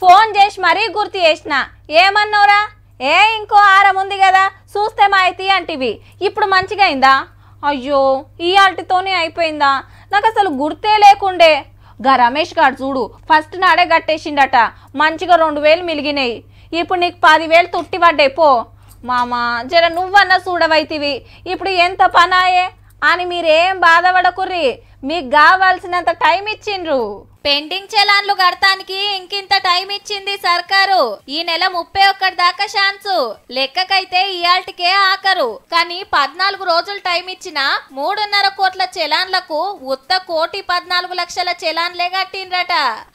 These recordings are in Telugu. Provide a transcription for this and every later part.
ఫోన్ చేసి మరీ గుర్తు చేసిన. ఏమన్నావురా? ఏ ఇంకో ఆరం ఉంది కదా చూస్తే మాయితీ అంటివి. ఇప్పుడు మంచిగా అయిందా? అయ్యో ఈ ఆల్టితోనే అయిపోయిందా? నాకు అసలు గుర్తే లేకుండే. గా రమేష్ గారు చూడు ఫస్ట్ నాడే కట్టేసిండట. మంచిగా రెండు వేలు మిలిగినాయి. ఇప్పుడు నీకు పదివేలు తుట్టి పడ్డాయి పో. మామా జర నువ్వన్నా చూడవైతివి. ఇప్పుడు ఎంత పనాయే? అని మీరేం బాధపడకుర్రి. మీకు కావాల్సినంత టైం ఇచ్చిండ్రు. పెండింగ్ చలాన్లు కడతానికి ఇంకింత టైం ఇచ్చింది సర్కారు. ఈ నెల ముప్పై ఒక్కటి దాకా ఛాన్సు. లెక్కకైతే ఇయాల్టికే ఆకరు కానీ పద్నాలుగు రోజులు టైం ఇచ్చిన మూడున్నర కోట్ల చలాన్లకు ఉత్త కోటి పద్నాలుగు లక్షల చలాన్లే కట్టిండ్రట.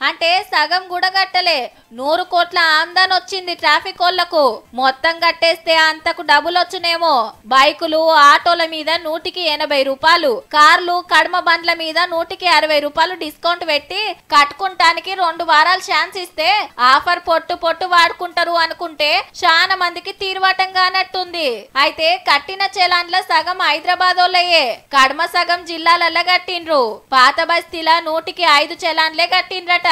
అంటే సగం కూడా కట్టలే నూరు కోట్ల ఆందన్ వచ్చింది ట్రాఫిక్ వాళ్ళకు మొత్తం కట్టేస్తే అంతకు డబ్బులు వచ్చునేమో బైకులు ఆటోల మీద నూటికి ఎనభై రూపాయలు. కార్లు కడమ బండ్ల మీద నూటికి అరవై రూపాయలు డిస్కౌంట్ పెట్టి కట్టుకుంటానికి రెండు వారాలు ఛాన్స్ ఇస్తే ఆఫర్ పొట్టు పొట్టు వాడుకుంటారు అనుకుంటే చాలా మందికి తీర్వాటంగా అన్నట్టుంది. అయితే కట్టిన చలాన్ల సగం హైదరాబాద్ వాళ్ళయే. కడమ సగం జిల్లాలల్ల కట్టిండ్రు. పాత బస్తీలా నూటికి ఐదు చలాన్లే కట్టిండ్రట.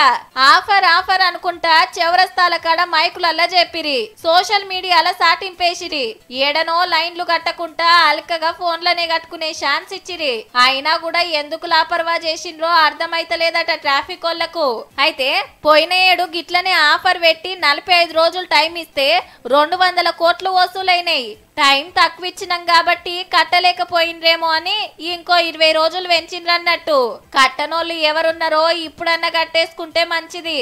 ఆఫర్ ఆఫర్ అనుకుంటా చివరస్తాల కాడ మైకులల్లా చెప్పిరి. సోషల్ మీడియాలో సాటింపేసిరి ఏడనో లైన్లు కట్టకుండా అల్కగా ఫోన్లనే కట్టుకునే ఛాన్స్ ఇచ్చిరి. అయినా కూడా ఎందుకు లాపర్వా చేసిండ్రో అర్థమైతలేదట ట్రాఫిక్ వాళ్ళకు అయితే పోయిన ఏడు గిట్లనే ఆఫర్ పెట్టి నలభై ఐదు రోజులు టైం ఇస్తే రెండు వందల కోట్లు వసూలైనాయి. టైం తక్కువ ఇచ్చినాం కాబట్టి కట్టలేకపోయిండ్రేమో అని ఇంకో ఇరవై రోజులు వెంచిండ్రన్నట్టు కట్టనోళ్ళు ఎవరున్నారో ఇప్పుడన్నా కట్టేసుకుంటే మంచిది.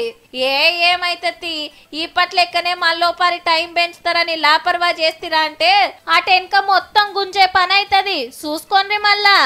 ఏ ఏమైతది? ఇప్పట్లెక్కనే మళ్ళోపారి టైం పెంచుతారని లాపర్వా చేస్తారా అంటే ఆ మొత్తం గుంజే పని అవుతుంది చూసుకోండి మళ్ళా.